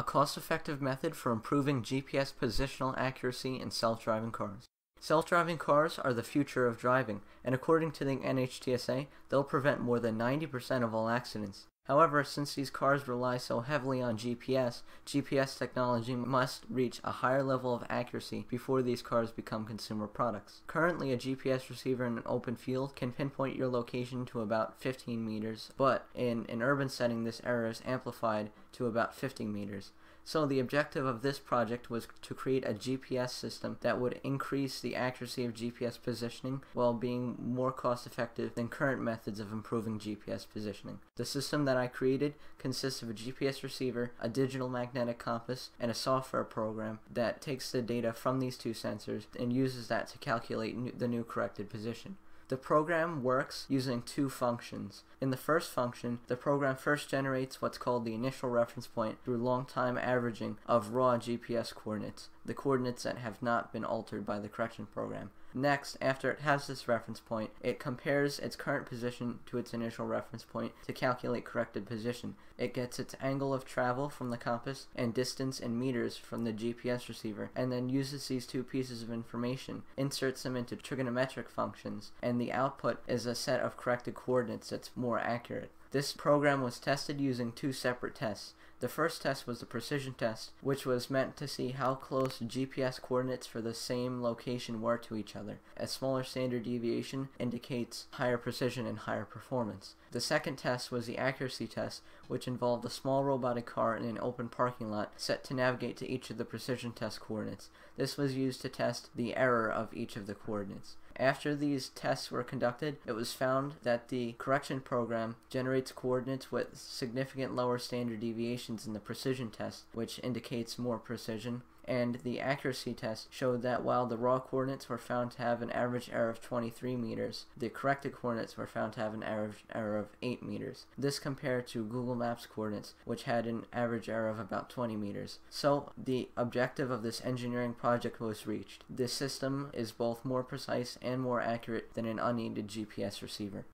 a cost-effective method for improving GPS positional accuracy in self-driving cars. Self-driving cars are the future of driving, and according to the NHTSA, they'll prevent more than 90% of all accidents. However, since these cars rely so heavily on GPS, GPS technology must reach a higher level of accuracy before these cars become consumer products. Currently, a GPS receiver in an open field can pinpoint your location to about 15 meters, but in an urban setting this error is amplified to about 50 meters. So the objective of this project was to create a GPS system that would increase the accuracy of GPS positioning while being more cost effective than current methods of improving GPS positioning. The system that I created consists of a GPS receiver, a digital magnetic compass, and a software program that takes the data from these two sensors and uses that to calculate the new corrected position. The program works using two functions. In the first function, the program first generates what's called the initial reference point through long time averaging of raw GPS coordinates, the coordinates that have not been altered by the correction program. Next, after it has this reference point, it compares its current position to its initial reference point to calculate corrected position. It gets its angle of travel from the compass and distance in meters from the GPS receiver, and then uses these two pieces of information, inserts them into trigonometric functions, and the output is a set of corrected coordinates that's more accurate. This program was tested using two separate tests. The first test was the precision test, which was meant to see how close GPS coordinates for the same location were to each other. A smaller standard deviation indicates higher precision and higher performance. The second test was the accuracy test, which involved a small robotic car in an open parking lot set to navigate to each of the precision test coordinates. This was used to test the error of each of the coordinates. After these tests were conducted, it was found that the correction program generates coordinates with significant lower standard deviations in the precision test, which indicates more precision, and the accuracy test showed that while the raw coordinates were found to have an average error of 23 meters, the corrected coordinates were found to have an average error of 8 meters. This compared to Google Maps coordinates, which had an average error of about 20 meters. So the objective of this engineering project was reached. This system is both more precise and more accurate than an unneeded GPS receiver.